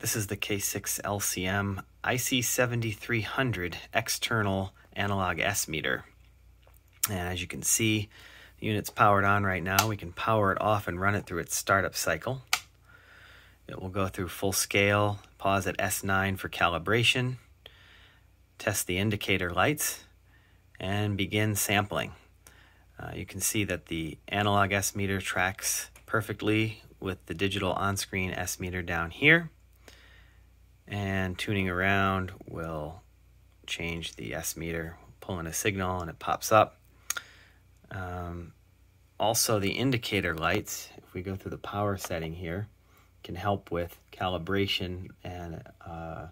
This is the K6 LCM IC7300 external analog S meter. And as you can see, the unit's powered on right now. We can power it off and run it through its startup cycle. It will go through full scale, pause at S9 for calibration, test the indicator lights, and begin sampling. Uh, you can see that the analog S meter tracks perfectly with the digital on-screen S meter down here tuning around will change the S meter, pull in a signal and it pops up. Um, also the indicator lights, if we go through the power setting here, can help with calibration and uh,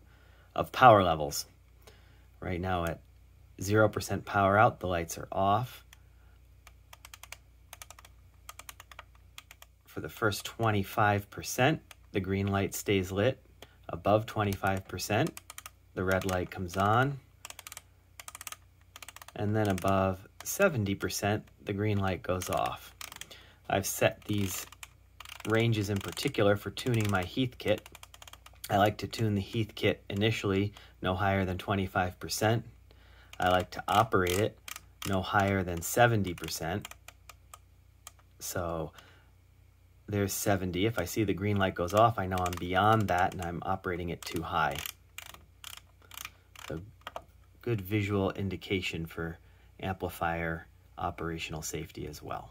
of power levels. Right now at 0% power out, the lights are off. For the first 25%, the green light stays lit above 25%, the red light comes on. And then above 70%, the green light goes off. I've set these ranges in particular for tuning my Heathkit. I like to tune the Heathkit initially no higher than 25%. I like to operate it no higher than 70%. So there's 70. If I see the green light goes off, I know I'm beyond that and I'm operating it too high. So good visual indication for amplifier operational safety as well.